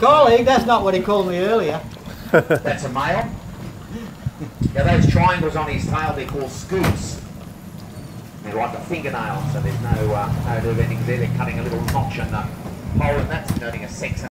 colleague, that's not what he called me earlier. That's a male. Now those triangles on his tail—they're called scutes. They're like a fingernail, so there's no uh, no do anything there. They're cutting a little notch in the hole, and that's denoting a sex